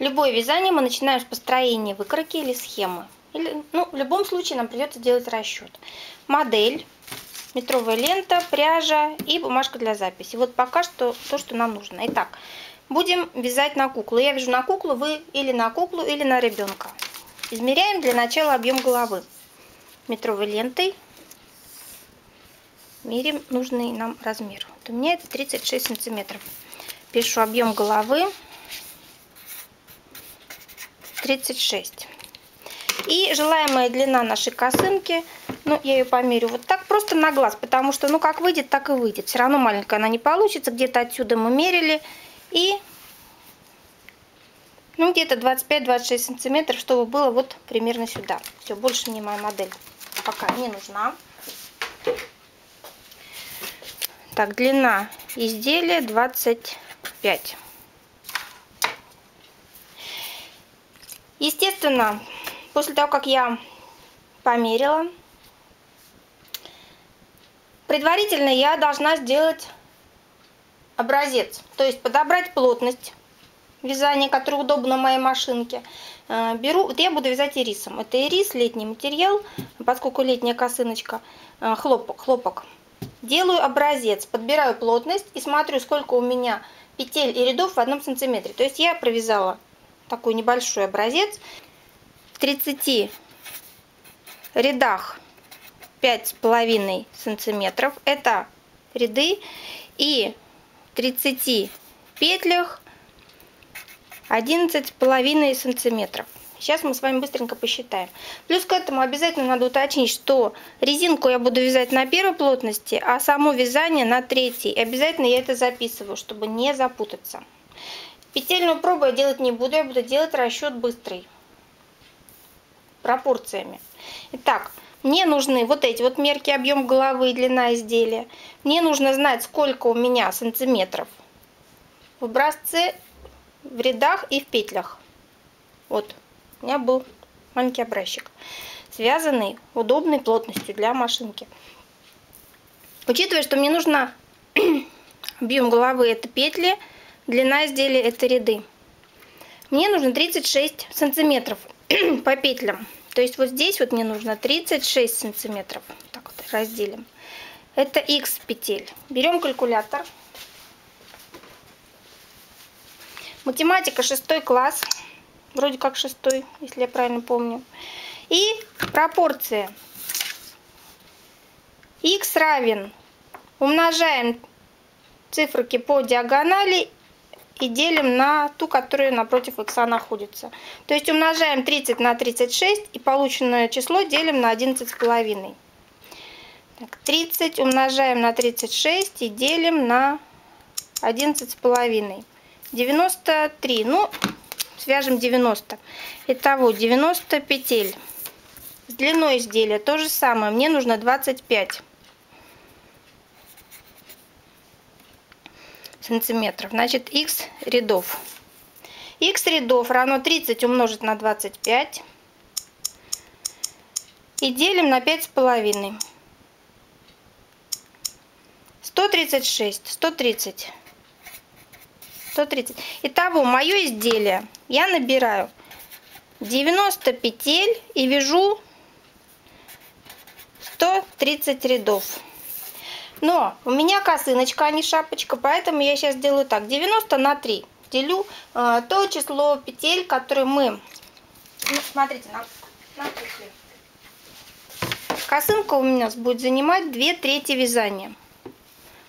Любое вязание мы начинаем с построения выкройки или схемы. Или, ну, в любом случае нам придется делать расчет. Модель, метровая лента, пряжа и бумажка для записи. Вот пока что то, что нам нужно. Итак, будем вязать на куклу. Я вяжу на куклу, вы или на куклу, или на ребенка. Измеряем для начала объем головы метровой лентой. Мерим нужный нам размер. Вот у меня это 36 сантиметров. Пишу объем головы 36. И желаемая длина нашей косынки, ну, я ее померю вот так, просто на глаз, потому что, ну, как выйдет, так и выйдет. Все равно маленькая она не получится, где-то отсюда мы мерили. И, ну, где-то 25-26 сантиметров, чтобы было вот примерно сюда. Все, больше мне моя модель пока не нужна. Так, длина изделия 25. Естественно, после того, как я померила, предварительно я должна сделать образец. То есть подобрать плотность вязания, которая удобна моей машинке. Э, беру, вот я буду вязать ирисом. Это ирис, летний материал, поскольку летняя косыночка, э, хлопок, хлопок. Делаю образец, подбираю плотность и смотрю, сколько у меня петель и рядов в одном сантиметре. То есть я провязала такой небольшой образец. В 30 рядах 5,5 сантиметров. Это ряды. И 30 петлях 11,5 сантиметров. Сейчас мы с вами быстренько посчитаем. Плюс к этому обязательно надо уточнить, что резинку я буду вязать на первой плотности, а само вязание на третьей. И обязательно я это записываю, чтобы не запутаться. Петельную пробу я делать не буду, я буду делать расчет быстрый. Пропорциями. Итак, мне нужны вот эти вот мерки, объем головы и длина изделия. Мне нужно знать, сколько у меня сантиметров в образце, в рядах и в петлях. Вот, у меня был маленький образчик, связанный удобной плотностью для машинки. Учитывая, что мне нужно объем головы это петли, длина изделия это ряды. Мне нужно 36 сантиметров по петлям. То есть вот здесь вот мне нужно 36 сантиметров. Так вот разделим. Это x петель. Берем калькулятор. Математика 6 класс. Вроде как 6, если я правильно помню. И пропорция. x равен. Умножаем циферки по диагонали и делим на ту, которая напротив х находится. То есть умножаем 30 на 36 и полученное число делим на 11,5. Так, 30 умножаем на 36 и делим на 11,5. 93. Ну, свяжем 90. Итого 90 петель. С длиной изделия то же самое. Мне нужно 25. Сантиметров. Значит, x рядов. x рядов равно 30 умножить на 25. И делим на 5,5. 136, 130. 130. Итого, мое изделие я набираю 90 петель и вяжу 130 рядов. Но у меня косыночка, а не шапочка, поэтому я сейчас делаю так. 90 на 3 делю э, то число петель, которые мы... Ну, смотрите, на, на Косынка у меня будет занимать 2 трети вязания.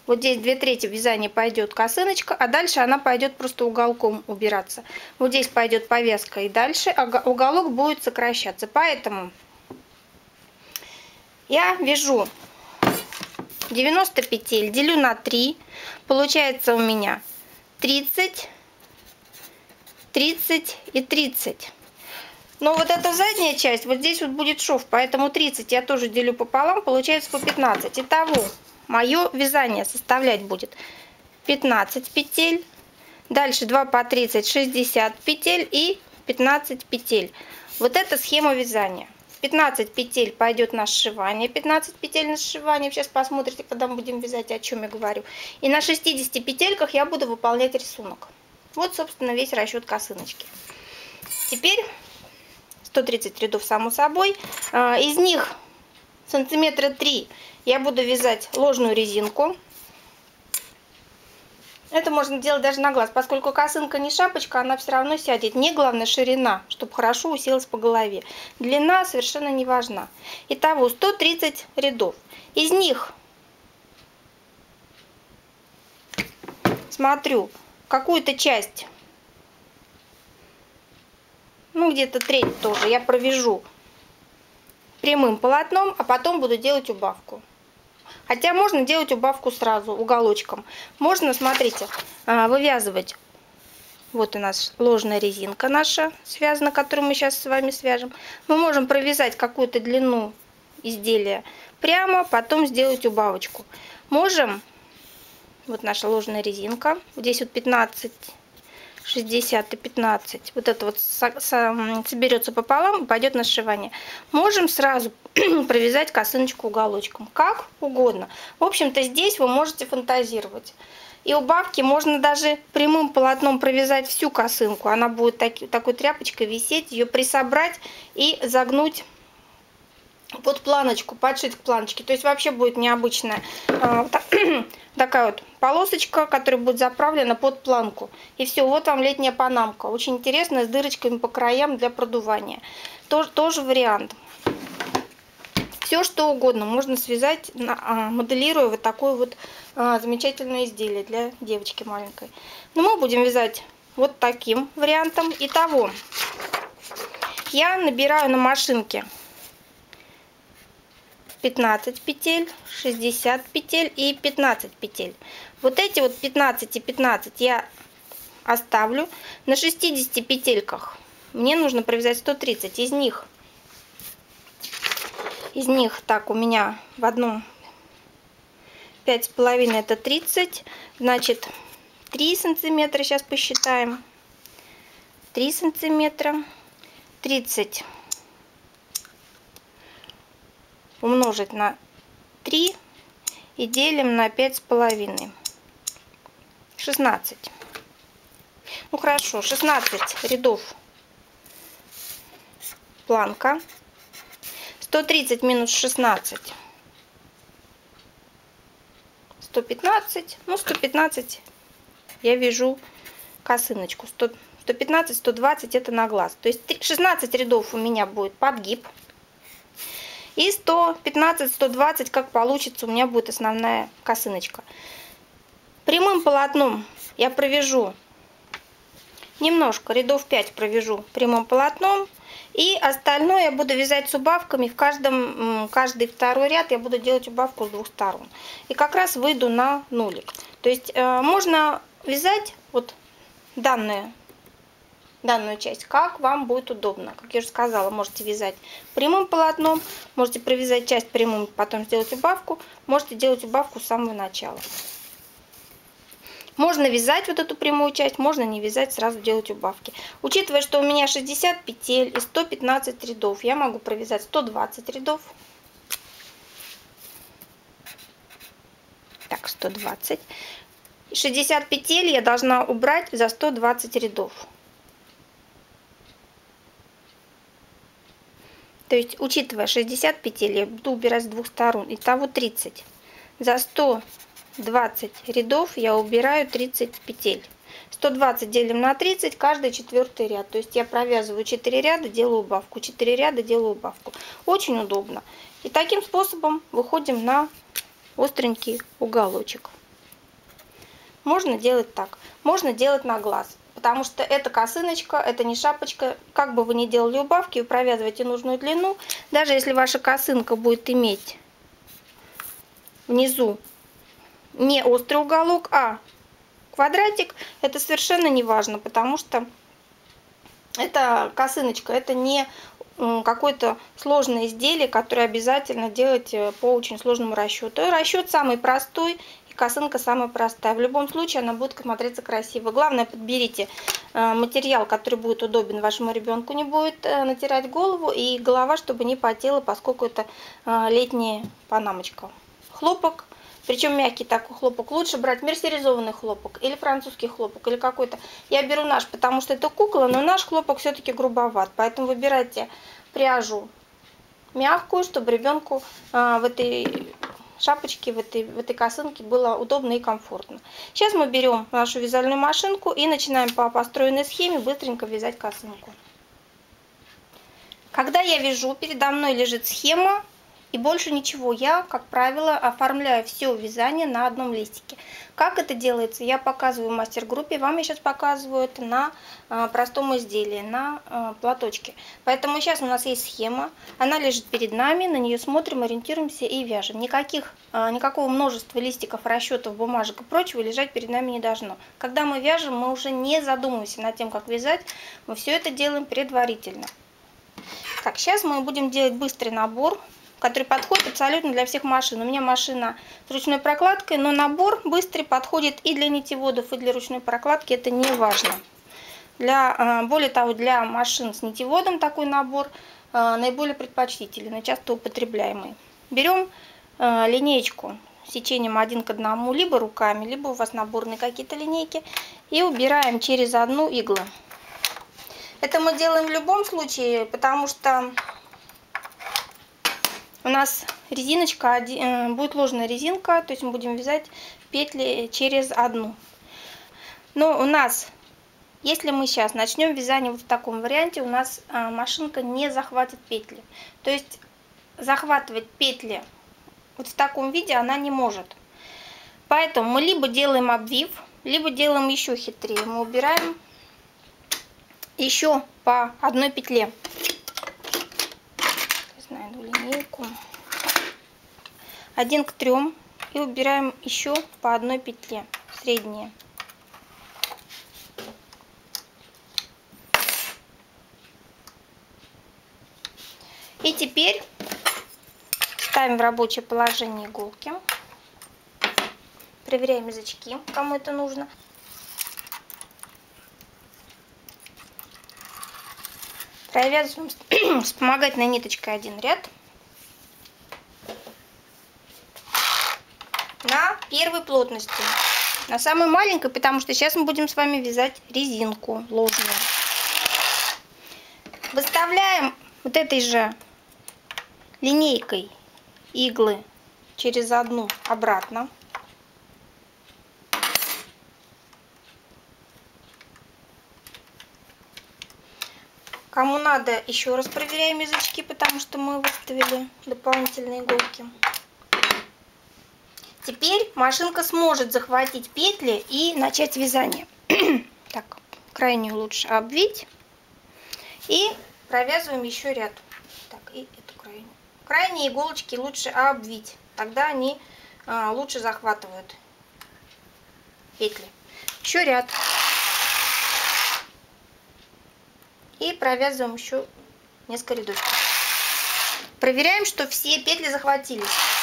Вот здесь 2 трети вязания пойдет косыночка, а дальше она пойдет просто уголком убираться. Вот здесь пойдет повязка и дальше уголок будет сокращаться. Поэтому я вяжу 90 петель делю на 3. Получается у меня 30, 30 и 30. Но вот эта задняя часть, вот здесь вот будет шов, поэтому 30 я тоже делю пополам, получается по 15. Итого, мое вязание составлять будет 15 петель, дальше 2 по 30, 60 петель и 15 петель. Вот это схема вязания. 15 петель пойдет на сшивание, 15 петель на сшивание, сейчас посмотрите, когда мы будем вязать, о чем я говорю. И на 60 петельках я буду выполнять рисунок. Вот, собственно, весь расчет косыночки. Теперь 130 рядов, само собой. А, из них сантиметра 3 я буду вязать ложную резинку. Это можно делать даже на глаз, поскольку косынка не шапочка, она все равно сядет. Не главное ширина, чтобы хорошо уселась по голове. Длина совершенно не важна. Итого 130 рядов. Из них смотрю какую-то часть, ну где-то треть тоже, я провяжу прямым полотном, а потом буду делать убавку. Хотя можно делать убавку сразу уголочком. Можно, смотрите, а, вывязывать. Вот у нас ложная резинка наша связана, которую мы сейчас с вами свяжем. Мы можем провязать какую-то длину изделия прямо, потом сделать убавочку. Можем, вот наша ложная резинка, здесь вот 15 60 и 15. Вот это вот соберется пополам и пойдет на сшивание. Можем сразу провязать косыночку уголочком. Как угодно. В общем-то, здесь вы можете фантазировать. И убавки можно даже прямым полотном провязать всю косынку. Она будет таки, такой тряпочкой висеть, ее присобрать и загнуть под планочку, подшить к планочке. То есть вообще будет необычная э, такая вот полосочка, которая будет заправлена под планку. И все, вот вам летняя панамка. Очень интересная, с дырочками по краям для продувания. Тоже, тоже вариант. Все что угодно можно связать, а, моделируя вот такое вот а, замечательное изделие для девочки маленькой. Но мы будем вязать вот таким вариантом. Итого, я набираю на машинке 15 петель, 60 петель и 15 петель. Вот эти вот 15 и 15 я оставлю. На 60 петельках мне нужно провязать 130. Из них, из них так у меня в одном 5,5 это 30. Значит 3 сантиметра сейчас посчитаем. 3 сантиметра. 30 умножить на 3 и делим на 5,5. 16. Ну хорошо, 16 рядов планка. 130 минус 16. 115. Ну, 115 я вяжу косыночку. 100, 115, 120 это на глаз. То есть 16 рядов у меня будет подгиб. И 115-120, как получится, у меня будет основная косыночка. Прямым полотном я провяжу немножко, рядов 5 провяжу прямым полотном. И остальное я буду вязать с убавками. В каждом, каждый второй ряд я буду делать убавку с двух сторон. И как раз выйду на нулик. То есть э, можно вязать вот данное данную часть, как вам будет удобно. Как я уже сказала, можете вязать прямым полотном, можете провязать часть прямым, потом сделать убавку, можете делать убавку с самого начала. Можно вязать вот эту прямую часть, можно не вязать, сразу делать убавки. Учитывая, что у меня 60 петель и 115 рядов, я могу провязать 120 рядов. Так, 120. 60 петель я должна убрать за 120 рядов. То есть, учитывая 60 петель, буду убирать с двух сторон. Итого 30. За 120 рядов я убираю 30 петель. 120 делим на 30, каждый четвертый ряд. То есть я провязываю 4 ряда, делаю убавку, 4 ряда, делаю убавку. Очень удобно. И таким способом выходим на остренький уголочек. Можно делать так. Можно делать на глаз потому что это косыночка, это не шапочка. Как бы вы ни делали убавки, вы провязываете нужную длину. Даже если ваша косынка будет иметь внизу не острый уголок, а квадратик, это совершенно не важно, потому что это косыночка, это не какое-то сложное изделие, которое обязательно делать э, по очень сложному расчету. Расчет самый простой косынка самая простая. В любом случае она будет смотреться красиво. Главное, подберите э, материал, который будет удобен вашему ребенку, не будет э, натирать голову и голова, чтобы не потела, поскольку это э, летняя панамочка. Хлопок причем мягкий такой хлопок, лучше брать мерсеризованный хлопок или французский хлопок, или какой-то. Я беру наш, потому что это кукла, но наш хлопок все-таки грубоват, поэтому выбирайте пряжу мягкую, чтобы ребенку в этой шапочке, в этой, в этой косынке было удобно и комфортно. Сейчас мы берем нашу вязальную машинку и начинаем по построенной схеме быстренько вязать косынку. Когда я вяжу, передо мной лежит схема, и больше ничего. Я, как правило, оформляю все вязание на одном листике. Как это делается, я показываю в мастер-группе. Вам я сейчас показываю это на а, простом изделии, на а, платочке. Поэтому сейчас у нас есть схема. Она лежит перед нами, на нее смотрим, ориентируемся и вяжем. Никаких, а, никакого множества листиков, расчетов, бумажек и прочего лежать перед нами не должно. Когда мы вяжем, мы уже не задумываемся над тем, как вязать. Мы все это делаем предварительно. Так, сейчас мы будем делать быстрый набор который подходит абсолютно для всех машин. У меня машина с ручной прокладкой, но набор быстрый подходит и для нитеводов, и для ручной прокладки, это не важно. Для, а, более того, для машин с нитеводом такой набор а, наиболее предпочтительный, часто употребляемый. Берем а, линеечку сечением один к одному, либо руками, либо у вас наборные какие-то линейки, и убираем через одну иглу. Это мы делаем в любом случае, потому что у нас резиночка, э, будет ложная резинка, то есть мы будем вязать петли через одну. Но у нас, если мы сейчас начнем вязание вот в таком варианте, у нас э, машинка не захватит петли. То есть захватывать петли вот в таком виде она не может. Поэтому мы либо делаем обвив, либо делаем еще хитрее. Мы убираем еще по одной петле один к трем и убираем еще по одной петле средние. И теперь ставим в рабочее положение иголки. Проверяем язычки, кому это нужно. Провязываем вспомогательной ниточкой один ряд. Первой плотности. На самой маленькой, потому что сейчас мы будем с вами вязать резинку ложную. Выставляем вот этой же линейкой иглы через одну обратно. Кому надо, еще раз проверяем язычки, потому что мы выставили дополнительные иголки. Теперь машинка сможет захватить петли и начать вязание. так, крайнюю лучше обвить. И провязываем еще ряд. Так, и эту крайнюю. Крайние иголочки лучше обвить. Тогда они а, лучше захватывают петли. Еще ряд. И провязываем еще несколько рядочков. Проверяем, что все петли захватились.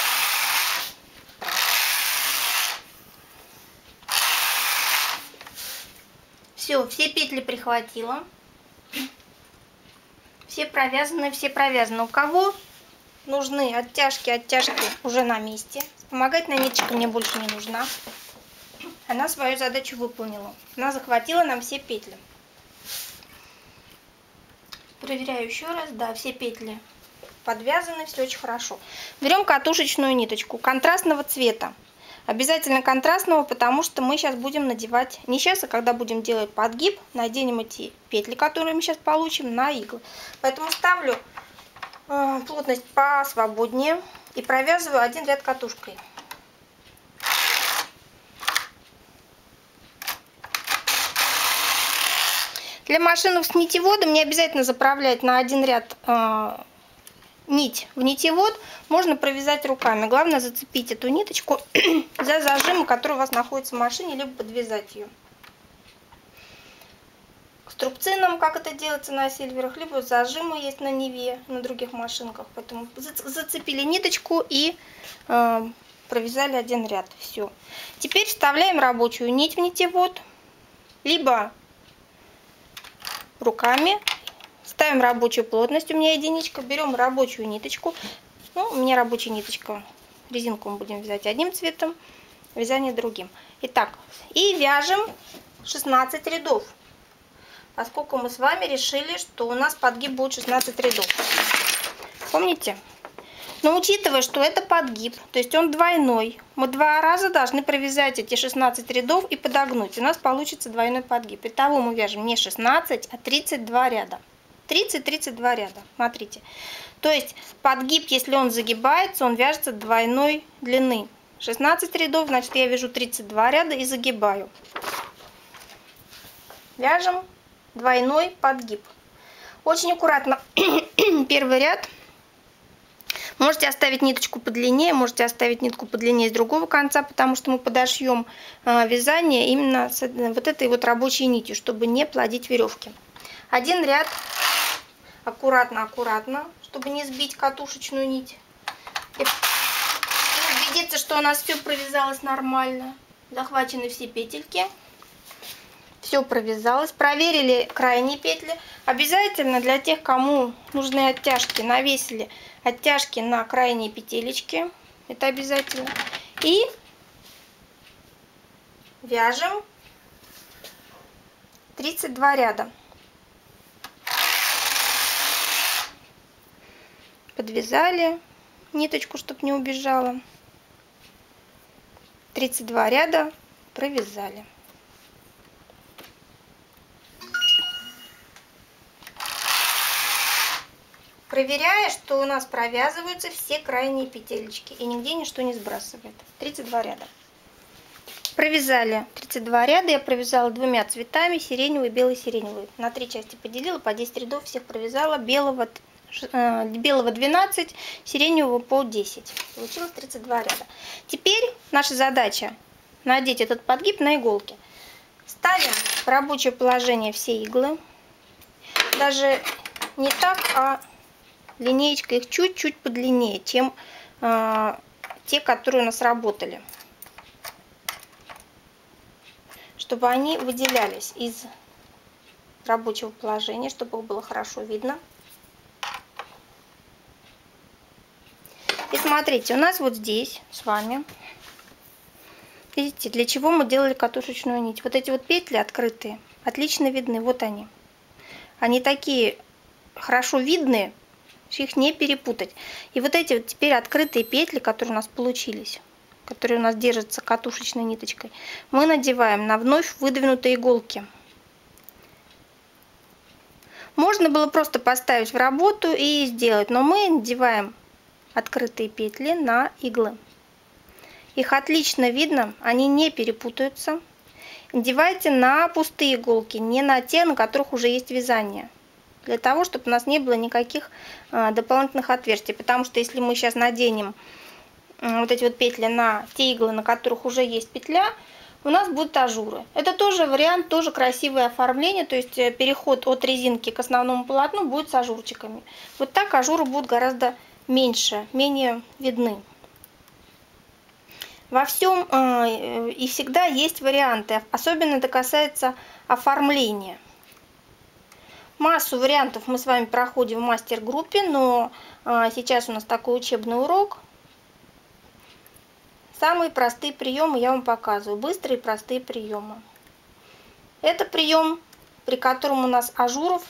Все, все петли прихватила. Все провязаны, все провязаны. У кого нужны оттяжки, оттяжки уже на месте. Вспомогательная ниточка мне больше не нужна. Она свою задачу выполнила. Она захватила нам все петли. Проверяю еще раз. Да, все петли подвязаны, все очень хорошо. Берем катушечную ниточку контрастного цвета. Обязательно контрастного, потому что мы сейчас будем надевать, не сейчас, а когда будем делать подгиб, наденем эти петли, которые мы сейчас получим, на иглы. Поэтому ставлю э, плотность посвободнее и провязываю один ряд катушкой. Для машинок с нитеводом не обязательно заправлять на один ряд э, нить в нитевод. Можно провязать руками. Главное зацепить эту ниточку за зажим, который у вас находится в машине, либо подвязать ее. Струбцином, как это делается на сильверах, либо зажимы есть на Неве, на других машинках. Поэтому зацепили ниточку и э, провязали один ряд. Все. Теперь вставляем рабочую нить в нитевод, либо руками. Ставим рабочую плотность, у меня единичка. Берем рабочую ниточку. Ну, у меня рабочая ниточка резинку мы будем вязать одним цветом, вязание другим. Итак, и вяжем 16 рядов, поскольку мы с вами решили, что у нас подгиб будет 16 рядов. Помните? Но учитывая, что это подгиб, то есть он двойной, мы два раза должны провязать эти 16 рядов и подогнуть. У нас получится двойной подгиб. Итого мы вяжем не 16, а 32 ряда. 30-32 ряда, смотрите. То есть подгиб, если он загибается, он вяжется двойной длины. 16 рядов, значит я вяжу 32 ряда и загибаю. Вяжем двойной подгиб. Очень аккуратно первый ряд Можете оставить ниточку подлиннее, можете оставить нитку подлиннее с другого конца, потому что мы подошьем а, вязание именно с вот этой вот рабочей нитью, чтобы не плодить веревки. Один ряд аккуратно-аккуратно, чтобы не сбить катушечную нить. Убедиться, что у нас все провязалось нормально. Захвачены все петельки все провязалось. Проверили крайние петли. Обязательно для тех, кому нужны оттяжки, навесили оттяжки на крайние петелечки. Это обязательно. И вяжем 32 ряда. Подвязали ниточку, чтобы не убежала. 32 ряда провязали. проверяя, что у нас провязываются все крайние петелечки и нигде ничто не сбрасывает. 32 ряда. Провязали 32 ряда, я провязала двумя цветами, сиреневый, белый, сиреневый. На три части поделила, по 10 рядов всех провязала, белого, белого 12, сиреневого по 10. Получилось 32 ряда. Теперь наша задача надеть этот подгиб на иголки. Ставим в рабочее положение все иглы. Даже не так, а линеечка их чуть-чуть подлиннее, чем э, те, которые у нас работали. Чтобы они выделялись из рабочего положения, чтобы их было хорошо видно. Смотрите, у нас вот здесь с вами, видите, для чего мы делали катушечную нить. Вот эти вот петли открытые, отлично видны, вот они. Они такие хорошо видные, их не перепутать. И вот эти вот теперь открытые петли, которые у нас получились, которые у нас держатся катушечной ниточкой, мы надеваем на вновь выдвинутые иголки. Можно было просто поставить в работу и сделать, но мы надеваем открытые петли на иглы. Их отлично видно, они не перепутаются. Надевайте на пустые иголки, не на те, на которых уже есть вязание для того, чтобы у нас не было никаких а, дополнительных отверстий. Потому что если мы сейчас наденем вот эти вот петли на те иглы, на которых уже есть петля, у нас будут ажуры. Это тоже вариант, тоже красивое оформление, то есть э, переход от резинки к основному полотну будет с ажурчиками. Вот так ажуры будут гораздо меньше, менее видны. Во всем э, и всегда есть варианты, особенно это касается оформления. Массу вариантов мы с вами проходим в мастер-группе, но а, сейчас у нас такой учебный урок. Самые простые приемы я вам показываю, быстрые простые приемы. Это прием, при котором у нас ажуров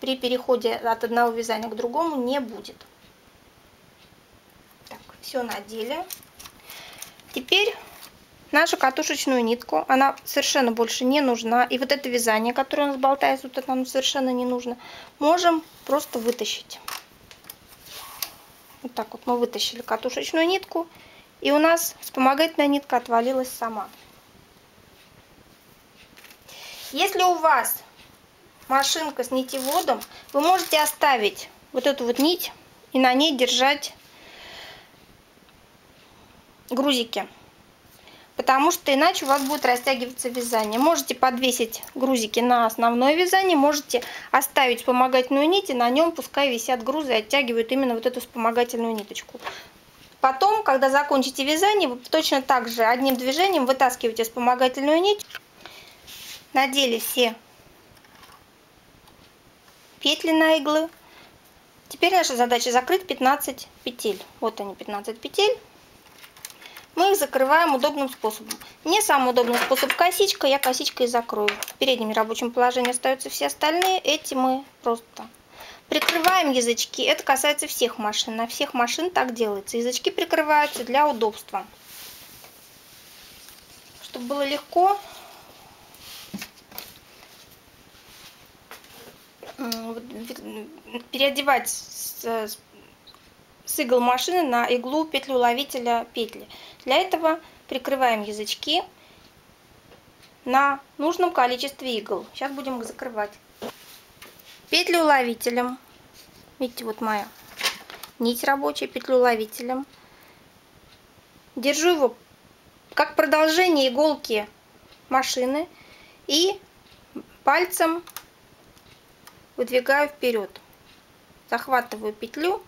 при переходе от одного вязания к другому не будет. Все надели. Теперь нашу катушечную нитку. Она совершенно больше не нужна. И вот это вязание, которое у нас болтается, вот это нам совершенно не нужно. Можем просто вытащить. Вот так вот мы вытащили катушечную нитку. И у нас вспомогательная нитка отвалилась сама. Если у вас машинка с нитеводом, вы можете оставить вот эту вот нить и на ней держать грузики потому что иначе у вас будет растягиваться вязание. Можете подвесить грузики на основное вязание, можете оставить вспомогательную нить, и на нем пускай висят грузы и оттягивают именно вот эту вспомогательную ниточку. Потом, когда закончите вязание, вы точно так же одним движением вытаскиваете вспомогательную нить, надели все петли на иглы. Теперь наша задача закрыть 15 петель. Вот они 15 петель. Мы их закрываем удобным способом. Не самый удобный способ косичка, я косичкой закрою. В переднем рабочем положении остаются все остальные, эти мы просто прикрываем язычки. Это касается всех машин, на всех машин так делается. Язычки прикрываются для удобства. Чтобы было легко, переодевать с, с игл машины на иглу петлю ловителя петли. Для этого прикрываем язычки на нужном количестве игл. Сейчас будем их закрывать. Петлю ловителем. Видите, вот моя нить рабочая, петлю ловителем. Держу его как продолжение иголки машины и пальцем выдвигаю вперед. Захватываю петлю,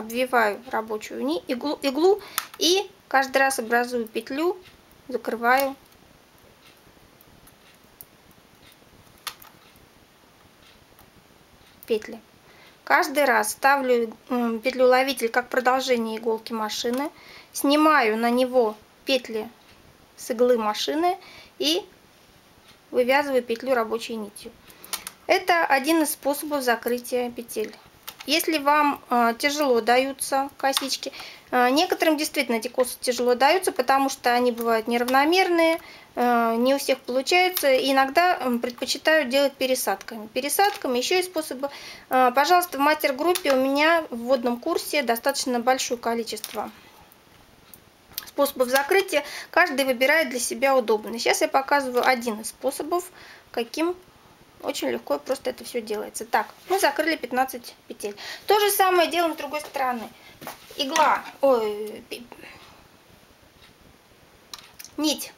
обвиваю рабочую иглу, иглу и каждый раз образую петлю, закрываю петли. Каждый раз ставлю петлю ловитель как продолжение иголки машины, снимаю на него петли с иглы машины и вывязываю петлю рабочей нитью. Это один из способов закрытия петель. Если вам э, тяжело даются косички, э, некоторым действительно эти косы тяжело даются, потому что они бывают неравномерные, э, не у всех получается, иногда предпочитают делать пересадками. Пересадками еще есть способы. Пожалуйста, в мастер-группе у меня в вводном курсе достаточно большое количество способов закрытия. Каждый выбирает для себя удобный. Сейчас я показываю один из способов, каким очень легко просто это все делается. Так, мы закрыли 15 петель. То же самое делаем с другой стороны. Игла, ой, нить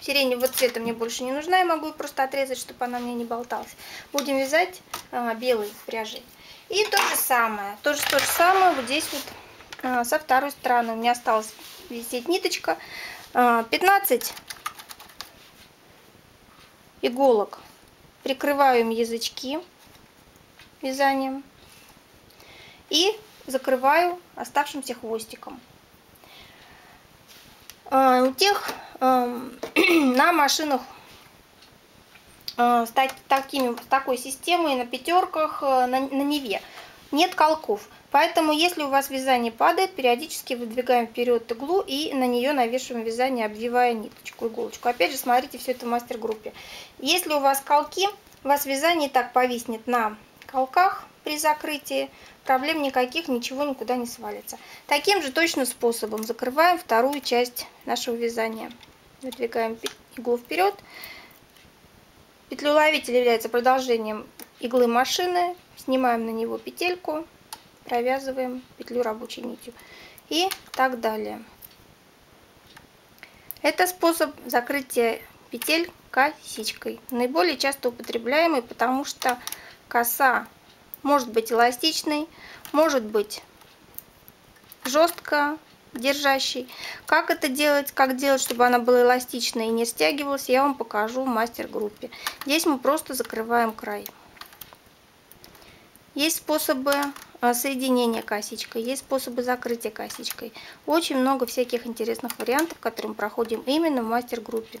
сиреневого цвета мне больше не нужна. Я могу просто отрезать, чтобы она мне не болталась. Будем вязать а, белой пряжей. И то же самое, тоже то же самое вот здесь вот а, со второй стороны. У меня осталась висеть ниточка. А, 15 иголок прикрываем язычки вязанием и закрываю оставшимся хвостиком. А, у тех на машинах а, с, такими, с такой системой на пятерках э, на, на Неве нет колков. Поэтому, если у вас вязание падает, периодически выдвигаем вперед иглу и на нее навешиваем вязание, обвивая ниточку, иголочку. Опять же, смотрите все это в мастер-группе. Если у вас колки, у вас вязание так повиснет на колках при закрытии, проблем никаких, ничего никуда не свалится. Таким же точно способом закрываем вторую часть нашего вязания. Выдвигаем иглу вперед. Петлеуловитель является продолжением иглы машины. Снимаем на него петельку провязываем петлю рабочей нитью и так далее. Это способ закрытия петель косичкой. Наиболее часто употребляемый, потому что коса может быть эластичной, может быть жестко держащей. Как это делать, как делать, чтобы она была эластичной и не стягивалась, я вам покажу в мастер-группе. Здесь мы просто закрываем край. Есть способы а, соединения косичкой, есть способы закрытия косичкой. Очень много всяких интересных вариантов, которые мы проходим именно в мастер-группе.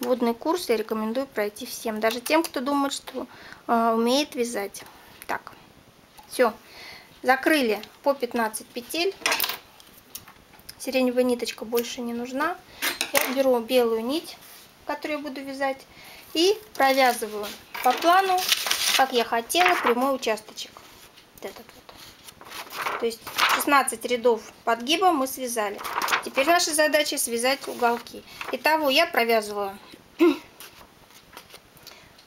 Водный курс я рекомендую пройти всем, даже тем, кто думает, что э, умеет вязать. Так, все, закрыли по 15 петель. Сиреневая ниточка больше не нужна. Я беру белую нить, которую я буду вязать, и провязываю по плану как я хотела, прямой участочек. Этот вот. То есть 16 рядов подгиба мы связали. Теперь наша задача связать уголки. Итого я провязываю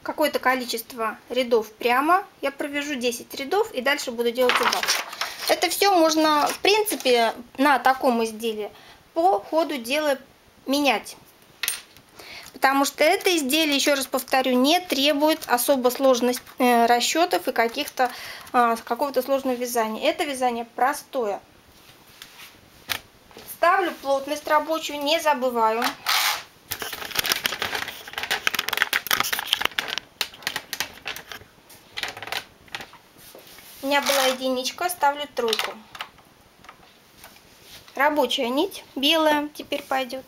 какое-то количество рядов прямо. Я провяжу 10 рядов и дальше буду делать убавку. Это все можно, в принципе, на таком изделии по ходу дела менять потому что это изделие, еще раз повторю, не требует особо сложных э, расчетов и каких-то а, какого-то сложного вязания. Это вязание простое. Ставлю плотность рабочую, не забываю. У меня была единичка, ставлю тройку. рабочая нить белая теперь пойдет.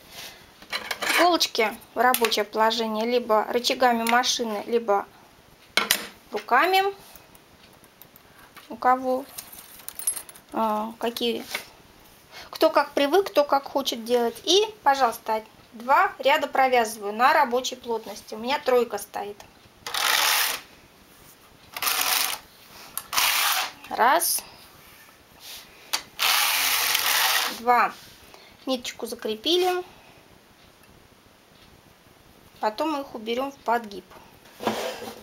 Иголочки в рабочее положение либо рычагами машины, либо руками. У кого э, какие, кто как привык, кто как хочет делать. И, пожалуйста, два ряда провязываю на рабочей плотности. У меня тройка стоит. Раз. Два. Ниточку закрепили. Потом мы их уберем в подгиб.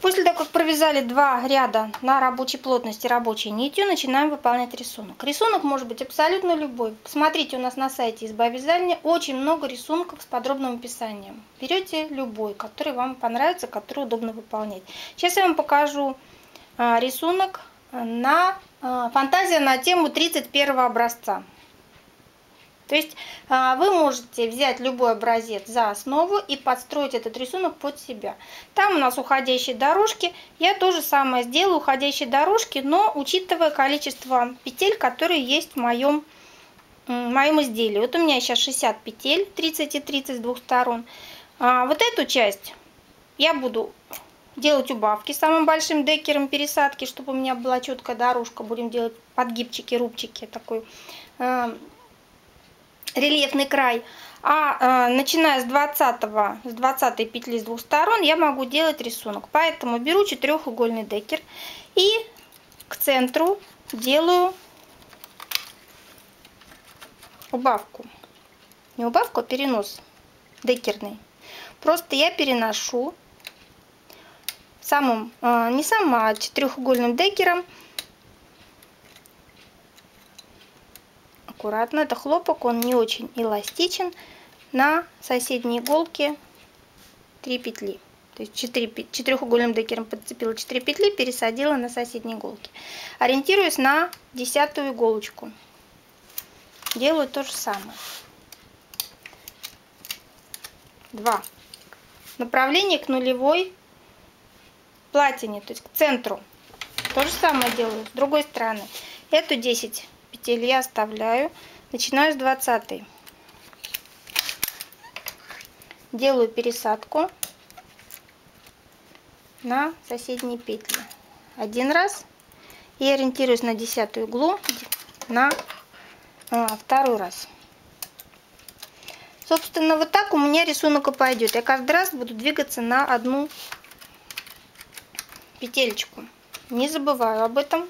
После того, как провязали два ряда на рабочей плотности рабочей нитью, начинаем выполнять рисунок. Рисунок может быть абсолютно любой. Посмотрите у нас на сайте изба вязания очень много рисунков с подробным описанием. Берете любой, который вам понравится, который удобно выполнять. Сейчас я вам покажу а, рисунок на а, фантазия на тему 31 образца. То есть а, вы можете взять любой образец за основу и подстроить этот рисунок под себя. Там у нас уходящие дорожки. Я то же самое сделаю, уходящие дорожки, но учитывая количество петель, которые есть в моем, в моем изделии. Вот у меня сейчас 60 петель, 30 и 30 с двух сторон. А вот эту часть я буду делать убавки самым большим декером пересадки, чтобы у меня была четкая дорожка. Будем делать подгибчики, рубчики такой рельефный край. А э, начиная с 20, с 20 петли с двух сторон я могу делать рисунок. Поэтому беру четырехугольный декер и к центру делаю убавку. Не убавку, а перенос декерный. Просто я переношу самым, э, не самым, а четырехугольным декером аккуратно. Это хлопок, он не очень эластичен. На соседней иголке 3 петли. То есть 4, четырехугольным декером подцепила 4 петли, пересадила на соседней иголке. Ориентируюсь на десятую иголочку. Делаю то же самое. 2. Направление к нулевой платине, то есть к центру. То же самое делаю с другой стороны. Эту 10 петель я оставляю. Начинаю с 20. Делаю пересадку на соседние петли. Один раз. И ориентируюсь на десятую иглу на а, второй раз. Собственно, вот так у меня рисунок и пойдет. Я каждый раз буду двигаться на одну петельку. Не забываю об этом.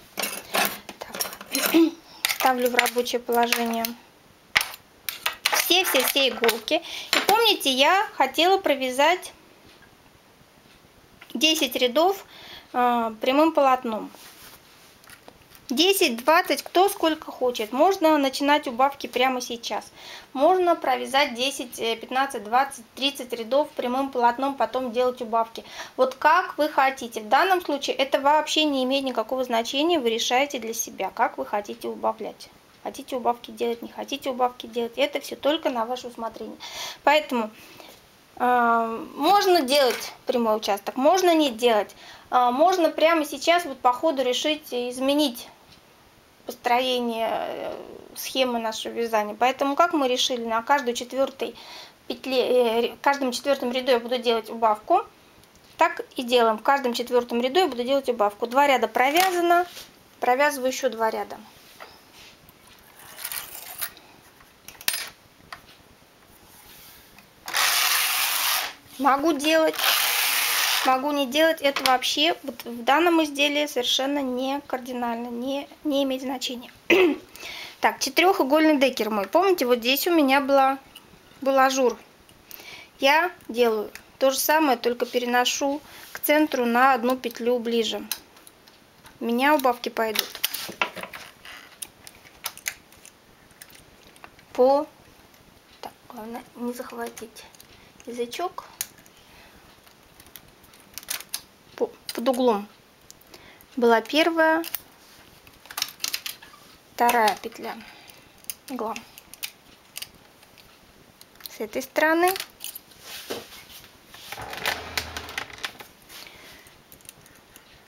Ставлю в рабочее положение все-все-все иголки. И помните, я хотела провязать 10 рядов э, прямым полотном. 10-20, кто сколько хочет. Можно начинать убавки прямо сейчас. Можно провязать 10, 15, 20, 30 рядов прямым полотном, потом делать убавки. Вот как вы хотите. В данном случае это вообще не имеет никакого значения. Вы решаете для себя, как вы хотите убавлять. Хотите убавки делать, не хотите убавки делать. Это все только на ваше усмотрение. Поэтому э, можно делать прямой участок, можно не делать. Э, можно прямо сейчас вот по ходу решить изменить построение э, схемы нашего вязания. Поэтому как мы решили, на каждой четвертой петле, э, каждом четвертом ряду я буду делать убавку. Так и делаем. В каждом четвертом ряду я буду делать убавку. Два ряда провязано, провязываю еще два ряда. Могу делать могу не делать, это вообще вот в данном изделии совершенно не кардинально, не, не имеет значения. так, четырехугольный декер мой. Помните, вот здесь у меня была, был ажур. Я делаю то же самое, только переношу к центру на одну петлю ближе. У меня убавки пойдут. По... Так, главное не захватить язычок. Под углом была первая, вторая петля игла. С этой стороны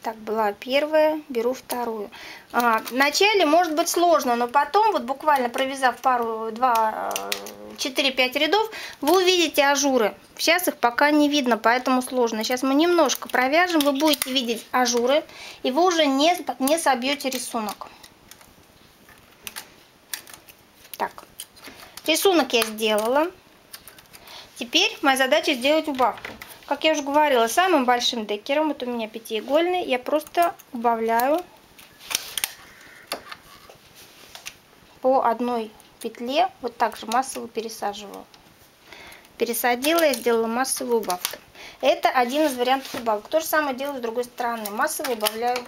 так была первая, беру вторую. А, вначале может быть сложно, но потом, вот буквально провязав пару, два, э, четыре-пять рядов, вы увидите ажуры. Сейчас их пока не видно, поэтому сложно. Сейчас мы немножко провяжем, вы будете видеть ажуры, и вы уже не, не собьете рисунок. Так, рисунок я сделала. Теперь моя задача сделать убавку. Как я уже говорила, самым большим декером, вот у меня пятиигольный, я просто убавляю по одной петле вот так же массово пересаживаю. Пересадила и сделала массовую убавку. Это один из вариантов убавок. То же самое делаю с другой стороны. Массово убавляю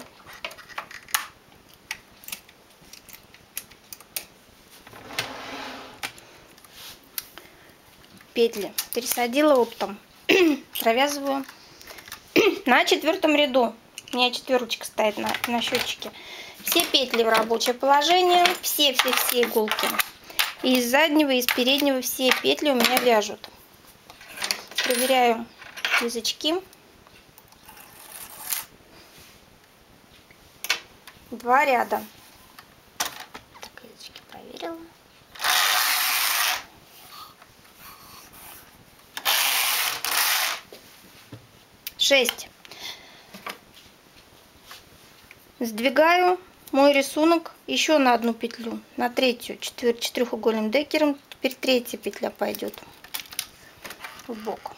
петли. Пересадила оптом. Провязываю на четвертом ряду. У меня четверочка стоит на, на счетчике. Все петли в рабочее положение, все-все-все иголки. И из заднего, и из переднего все петли у меня вяжут. Проверяю язычки. Два ряда. Так, язычки проверила. Шесть. Сдвигаю мой рисунок еще на одну петлю, на третью четвер четырехугольным декером. Теперь третья петля пойдет в бок.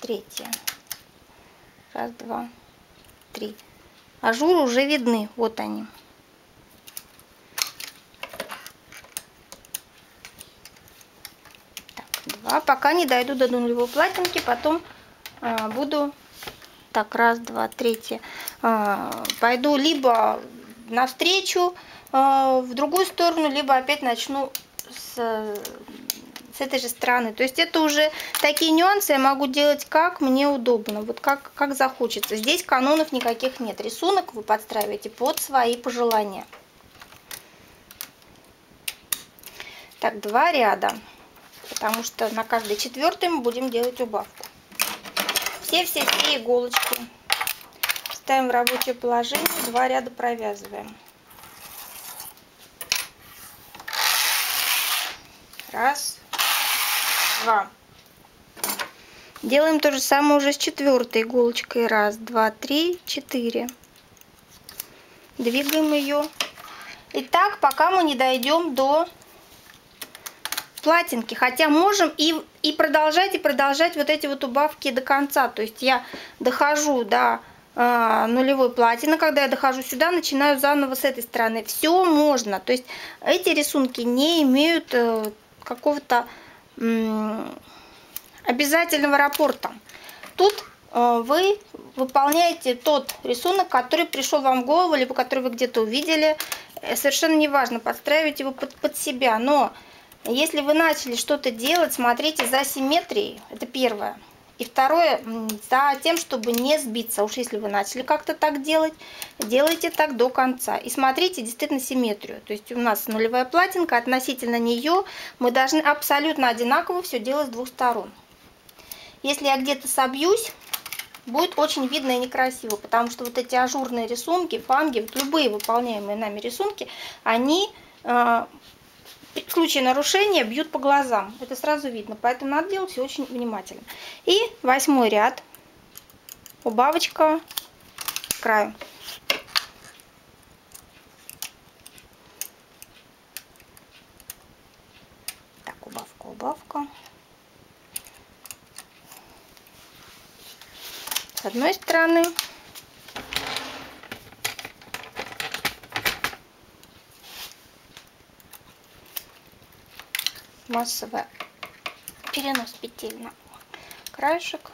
Третья. Раз, два, три. Ажуры уже видны, вот они. Так, два. Пока не дойду до нулевой платинки, потом а, буду так, раз, два, третье. А, пойду либо навстречу а, в другую сторону, либо опять начну с, с этой же стороны. То есть это уже такие нюансы я могу делать как мне удобно, вот как, как захочется. Здесь канонов никаких нет. Рисунок вы подстраиваете под свои пожелания. Так, два ряда, потому что на каждый четвертый мы будем делать убавку все-все-все иголочки ставим в рабочее положение, два ряда провязываем. Раз, два. Делаем то же самое уже с четвертой иголочкой. Раз, два, три, четыре. Двигаем ее. И так, пока мы не дойдем до платинки. Хотя можем и, и продолжать, и продолжать вот эти вот убавки до конца. То есть я дохожу до э, нулевой платины. Когда я дохожу сюда, начинаю заново с этой стороны. Все можно. То есть эти рисунки не имеют э, какого-то обязательного рапорта. Тут э, вы выполняете тот рисунок, который пришел вам в голову, либо который вы где-то увидели. Э, совершенно неважно, подстраивать его под, под себя. Но если вы начали что-то делать, смотрите за симметрией, это первое. И второе, за тем, чтобы не сбиться. Уж если вы начали как-то так делать, делайте так до конца. И смотрите действительно симметрию. То есть у нас нулевая платинка, относительно нее мы должны абсолютно одинаково все делать с двух сторон. Если я где-то собьюсь, будет очень видно и некрасиво, потому что вот эти ажурные рисунки, фанги, вот любые выполняемые нами рисунки, они э, в случае нарушения бьют по глазам. Это сразу видно, поэтому надо делать все очень внимательно. И восьмой ряд. Убавочка к краю. Так, убавка, убавка. С одной стороны массовый перенос петель на краешек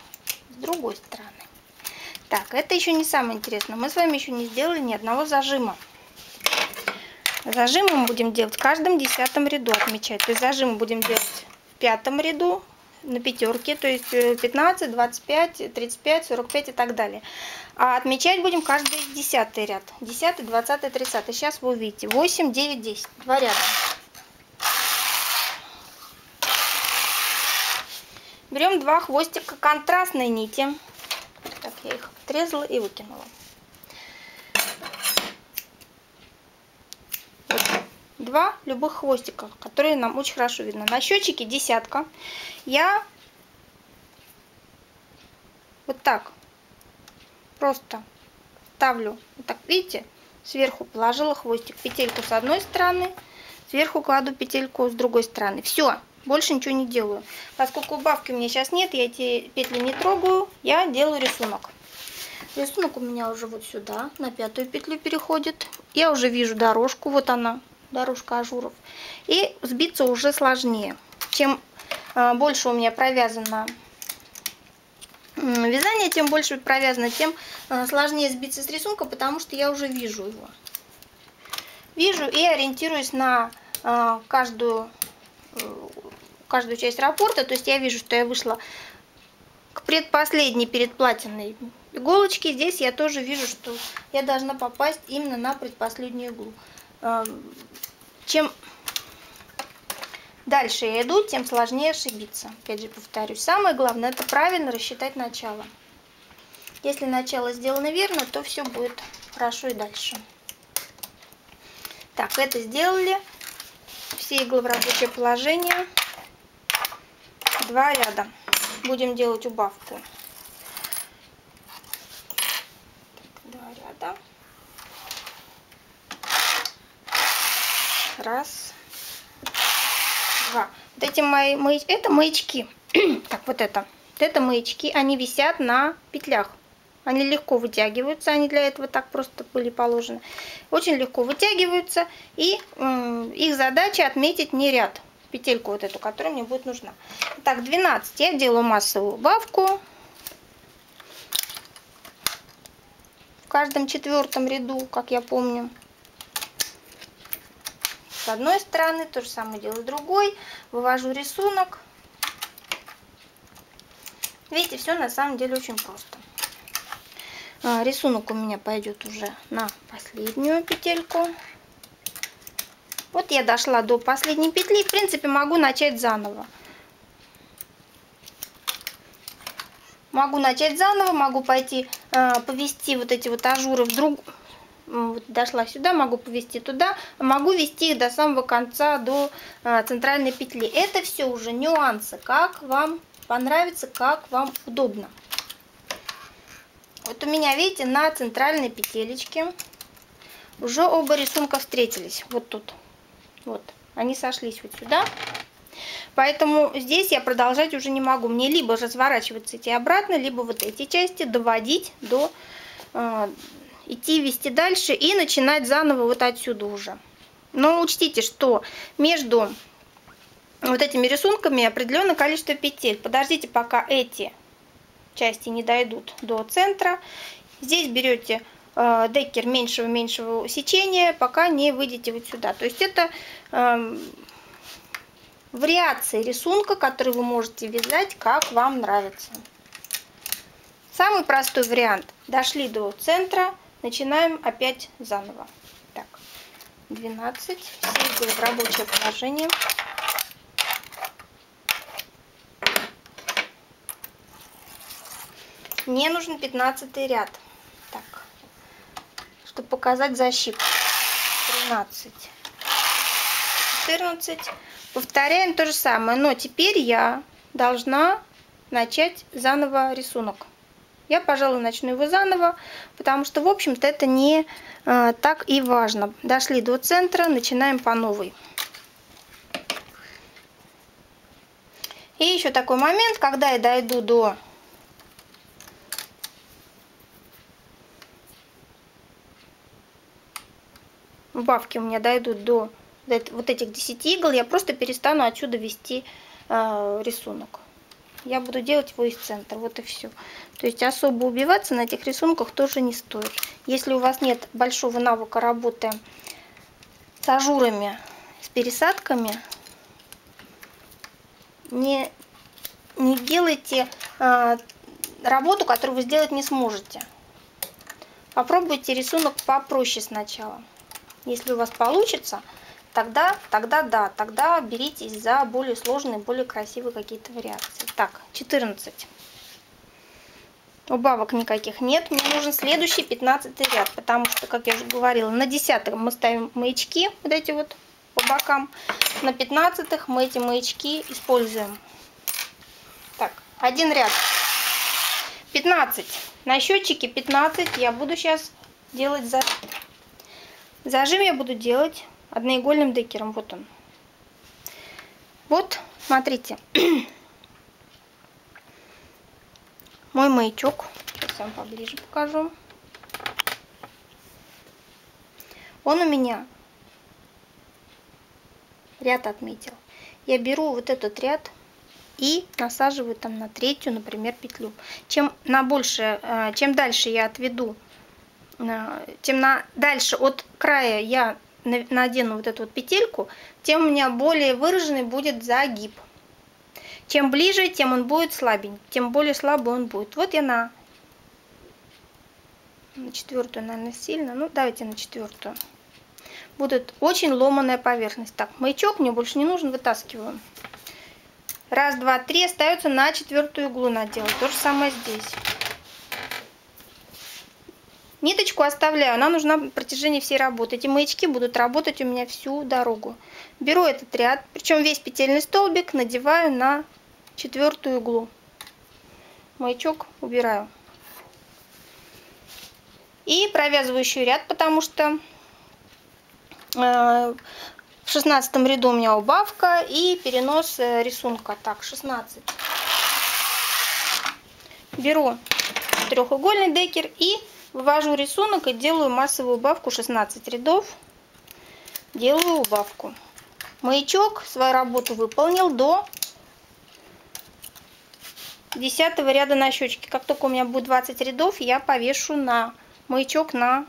с другой стороны. Так, это еще не самое интересное. Мы с вами еще не сделали ни одного зажима. Зажимы мы будем делать в каждом десятом ряду отмечать. То есть зажимы будем делать в пятом ряду на пятерке, то есть 15, 25, 35, 45 и так далее. А отмечать будем каждый десятый ряд. Десятый, двадцатый, тридцатый. Сейчас вы увидите. 8, 9, 10. Два ряда. Берем два хвостика контрастной нити. Так, я их отрезала и выкинула. Два любых хвостика, которые нам очень хорошо видно. На счетчике десятка. Я вот так просто ставлю, вот так, видите, сверху положила хвостик, петельку с одной стороны, сверху кладу петельку с другой стороны. Все, больше ничего не делаю. Поскольку убавки у меня сейчас нет, я эти петли не трогаю, я делаю рисунок. Рисунок у меня уже вот сюда, на пятую петлю переходит. Я уже вижу дорожку, вот она, дорожка ажуров. И сбиться уже сложнее. Чем а, больше у меня провязано вязание, тем больше провязано, тем а, сложнее сбиться с рисунка, потому что я уже вижу его. Вижу и ориентируюсь на а, каждую, каждую часть рапорта. То есть я вижу, что я вышла к предпоследней перед платиной иголочке. Здесь я тоже вижу, что я должна попасть именно на предпоследнюю иглу. А, чем дальше я иду, тем сложнее ошибиться. Опять же повторюсь. Самое главное это правильно рассчитать начало. Если начало сделано верно, то все будет хорошо и дальше. Так, это сделали. Все иглы в рабочее положение. Два ряда. Будем делать убавку. Два ряда. Раз два. Вот эти мои, мои это маячки. так, вот это. Вот это маячки, они висят на петлях. Они легко вытягиваются, они для этого так просто были положены. Очень легко вытягиваются, и их задача отметить не ряд, петельку вот эту, которая мне будет нужна. Так, 12 я делаю массовую убавку. В каждом четвертом ряду, как я помню с одной стороны, то же самое делаю другой. Вывожу рисунок. Видите, все на самом деле очень просто. А, рисунок у меня пойдет уже на последнюю петельку. Вот я дошла до последней петли. В принципе, могу начать заново. Могу начать заново, могу пойти э, повести вот эти вот ажуры в, друг, вот дошла сюда, могу повести туда, могу вести их до самого конца, до а, центральной петли. Это все уже нюансы, как вам понравится, как вам удобно. Вот у меня, видите, на центральной петелечке уже оба рисунка встретились. Вот тут. Вот. Они сошлись вот сюда. Поэтому здесь я продолжать уже не могу. Мне либо разворачиваться эти обратно, либо вот эти части доводить до а, идти вести дальше и начинать заново вот отсюда уже. Но учтите, что между вот этими рисунками определенное количество петель. Подождите, пока эти части не дойдут до центра. Здесь берете э, декер меньшего-меньшего сечения, пока не выйдете вот сюда. То есть это э, вариации рисунка, которые вы можете вязать, как вам нравится. Самый простой вариант. Дошли до центра, Начинаем опять заново. Так, 12. Все в рабочее положение. Мне нужен 15 ряд. Показать защип. 13. 14. Повторяем то же самое, но теперь я должна начать заново рисунок. Я, пожалуй, начну его заново, потому что, в общем-то, это не э, так и важно. Дошли до центра, начинаем по новой. И еще такой момент, когда я дойду до убавки у меня дойдут до вот этих 10 игл, я просто перестану отсюда вести э, рисунок я буду делать его из центра. Вот и все. То есть особо убиваться на этих рисунках тоже не стоит. Если у вас нет большого навыка работы с ажурами, с пересадками, не, не делайте э, работу, которую вы сделать не сможете. Попробуйте рисунок попроще сначала. Если у вас получится, тогда, тогда да, тогда беритесь за более сложные, более красивые какие-то вариации. Так, 14. Убавок никаких нет. Мне нужен следующий 15 ряд, потому что, как я уже говорила, на 10 мы ставим маячки, вот эти вот по бокам. На 15 мы эти маячки используем. Так, один ряд. 15. На счетчике 15 я буду сейчас делать зажим. Зажим я буду делать одноигольным декером. Вот он. Вот, смотрите. Мой маячок. Сейчас вам поближе покажу. Он у меня ряд отметил. Я беру вот этот ряд и насаживаю там на третью, например, петлю. Чем на больше, э, чем дальше я отведу, э, тем на дальше от края я надену вот эту вот петельку, тем у меня более выраженный будет загиб. Чем ближе, тем он будет слабенький, тем более слабый он будет. Вот я на, на четвертую, наверное, сильно. Ну, давайте на четвертую. Будет очень ломаная поверхность. Так, маячок мне больше не нужен, вытаскиваю. Раз, два, три. Остается на четвертую иглу наделать. То же самое здесь. Ниточку оставляю, она нужна на протяжении всей работы. Эти маячки будут работать у меня всю дорогу. Беру этот ряд, причем весь петельный столбик надеваю на четвертую иглу. Маячок убираю. И провязываю еще ряд, потому что э, в шестнадцатом ряду у меня убавка и перенос э, рисунка. Так, 16. Беру треугольный декер и вывожу рисунок и делаю массовую убавку 16 рядов. Делаю убавку. Маячок свою работу выполнил до 10 ряда на щечке. Как только у меня будет 20 рядов, я повешу на маячок на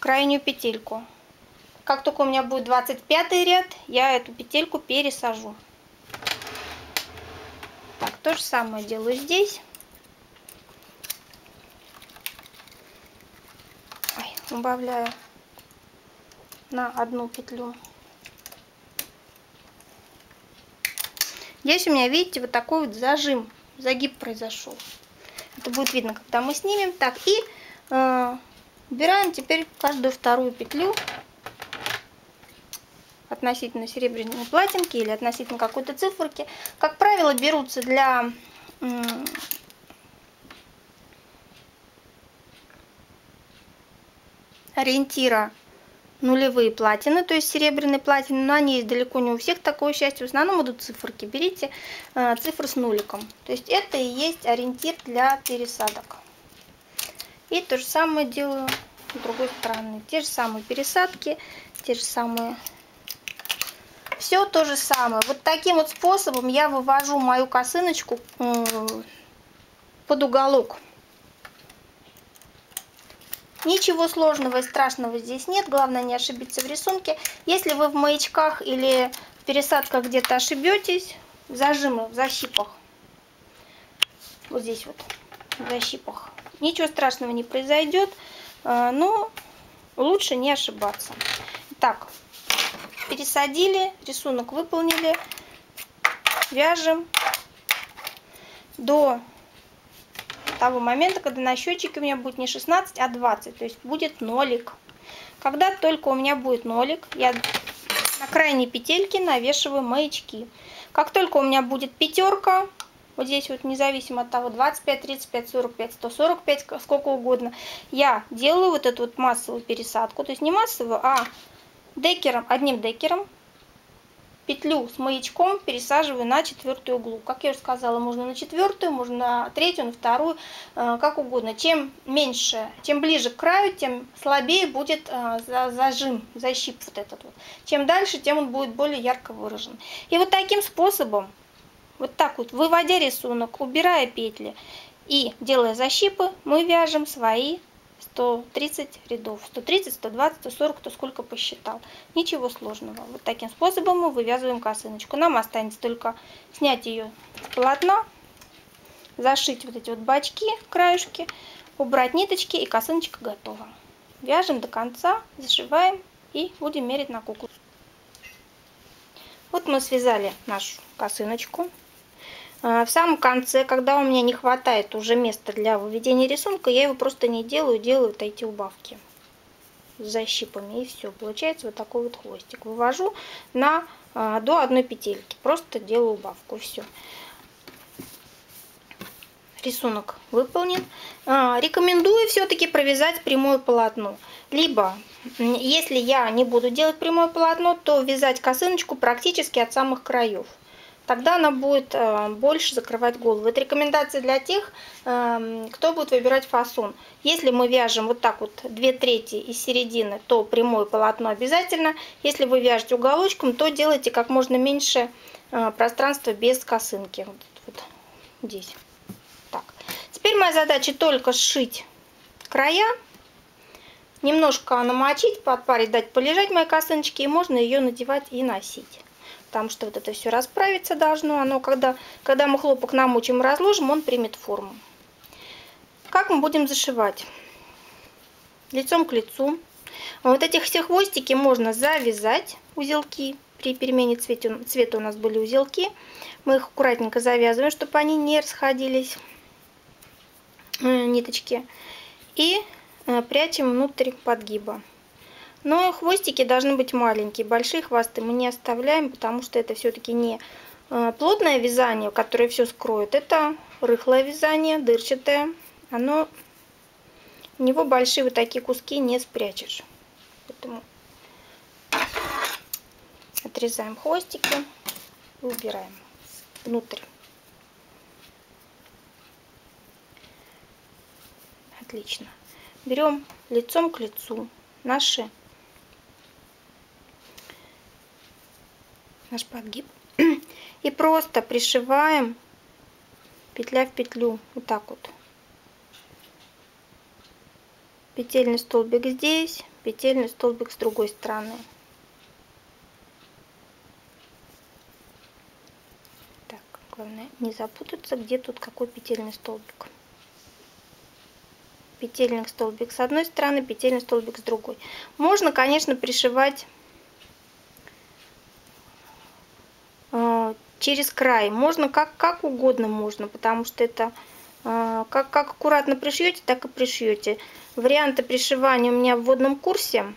крайнюю петельку. Как только у меня будет 25 ряд, я эту петельку пересажу. Так, то же самое делаю здесь. Ой, убавляю на одну петлю. Здесь у меня, видите, вот такой вот зажим, загиб произошел. Это будет видно, когда мы снимем. Так, и э, убираем теперь каждую вторую петлю относительно серебряной платинки или относительно какой-то циферки. Как правило, берутся для ориентира нулевые платины, то есть серебряные платины, но они есть далеко не у всех такое счастье. В основном идут циферки. Берите э, цифры с нуликом. То есть это и есть ориентир для пересадок. И то же самое делаю с другой стороны. Те же самые пересадки, те же самые... Все то же самое. Вот таким вот способом я вывожу мою косыночку под уголок. Ничего сложного и страшного здесь нет, главное не ошибиться в рисунке. Если вы в маячках или в пересадках где-то ошибетесь, зажимы в защипах, вот здесь вот, в защипах, ничего страшного не произойдет, а, но лучше не ошибаться. Так, пересадили, рисунок выполнили, вяжем до того момента, когда на счетчике у меня будет не 16, а 20, то есть будет нолик. Когда только у меня будет нолик, я на крайней петельке навешиваю маячки. Как только у меня будет пятерка, вот здесь вот независимо от того 25, 35, 45, 145, сколько угодно, я делаю вот эту вот массовую пересадку, то есть не массовую, а декером, одним декером петлю с маячком пересаживаю на четвертую углу. Как я уже сказала, можно на четвертую, можно на третью, на вторую, э, как угодно. Чем меньше, чем ближе к краю, тем слабее будет э, зажим, защип вот этот вот. Чем дальше, тем он будет более ярко выражен. И вот таким способом, вот так вот, выводя рисунок, убирая петли и делая защипы, мы вяжем свои 130 рядов. 130, 120, 140, кто сколько посчитал. Ничего сложного. Вот таким способом мы вывязываем косыночку. Нам останется только снять ее с полотна, зашить вот эти вот бачки, краюшки, убрать ниточки и косыночка готова. Вяжем до конца, зашиваем и будем мерить на куклу. Вот мы связали нашу косыночку. А, в самом конце, когда у меня не хватает уже места для выведения рисунка, я его просто не делаю, делаю вот эти убавки. с защипами и все. Получается вот такой вот хвостик. Вывожу на, а, до одной петельки. Просто делаю убавку. Все. Рисунок выполнен. А, рекомендую все-таки провязать прямое полотно. Либо, если я не буду делать прямое полотно, то вязать косыночку практически от самых краев тогда она будет э, больше закрывать голову. Это рекомендация для тех, эм, кто будет выбирать фасон. Если мы вяжем вот так вот 2 трети из середины, то прямое полотно обязательно. Если вы вяжете уголочком, то делайте как можно меньше э, пространства без косынки. Вот, вот здесь. Так. Теперь моя задача только сшить края, немножко намочить, подпарить, дать полежать моей косыночке, и можно ее надевать и носить потому что вот это все расправиться должно. Оно, когда, когда мы хлопок намочим и разложим, он примет форму. Как мы будем зашивать? Лицом к лицу. Вот этих все хвостики можно завязать, узелки. При перемене цвета, цвета у нас были узелки. Мы их аккуратненько завязываем, чтобы они не расходились, э, ниточки. И э, прячем внутрь подгиба. Но хвостики должны быть маленькие, большие хвосты мы не оставляем, потому что это все-таки не э, плотное вязание, которое все скроет. Это рыхлое вязание, дырчатое. Оно, у него большие вот такие куски не спрячешь. Поэтому отрезаем хвостики и убираем внутрь. Отлично. Берем лицом к лицу наши наш подгиб. И просто пришиваем петля в петлю. Вот так вот. Петельный столбик здесь, петельный столбик с другой стороны. Так, главное не запутаться, где тут какой петельный столбик. Петельный столбик с одной стороны, петельный столбик с другой. Можно, конечно, пришивать через край. Можно как, как угодно можно, потому что это э, как, как аккуратно пришьете, так и пришьете. Варианты пришивания у меня в вводном курсе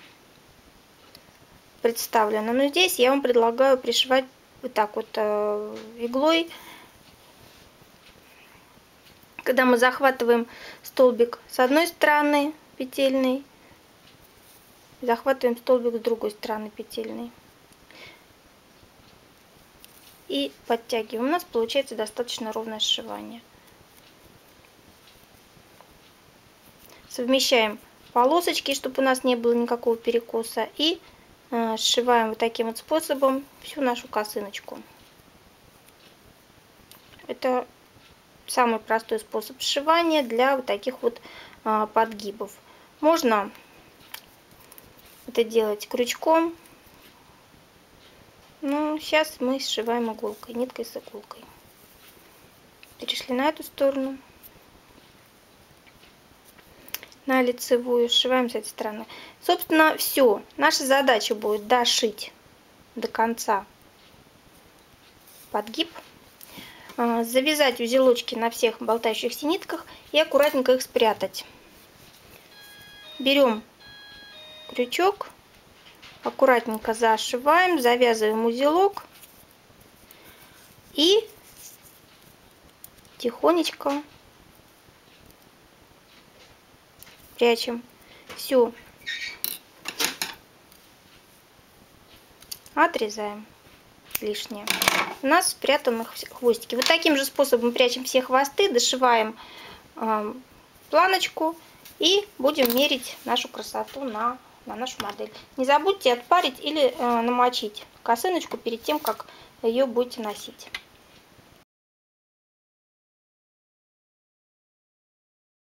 представлены. Но здесь я вам предлагаю пришивать вот так вот э, иглой. Когда мы захватываем столбик с одной стороны петельный, захватываем столбик с другой стороны петельный и подтягиваем. У нас получается достаточно ровное сшивание. Совмещаем полосочки, чтобы у нас не было никакого перекоса. И э, сшиваем вот таким вот способом всю нашу косыночку. Это самый простой способ сшивания для вот таких вот э, подгибов. Можно это делать крючком ну, сейчас мы сшиваем иголкой, ниткой с иголкой. Перешли на эту сторону. На лицевую, сшиваем с этой стороны. Собственно, все. Наша задача будет дошить до конца подгиб. А, завязать узелочки на всех болтающихся нитках и аккуратненько их спрятать. Берем крючок аккуратненько зашиваем, завязываем узелок и тихонечко прячем все. Отрезаем лишнее. У нас спрятаны хвостики. Вот таким же способом прячем все хвосты, дошиваем э, планочку и будем мерить нашу красоту на на нашу модель. Не забудьте отпарить или э, намочить косыночку перед тем, как ее будете носить.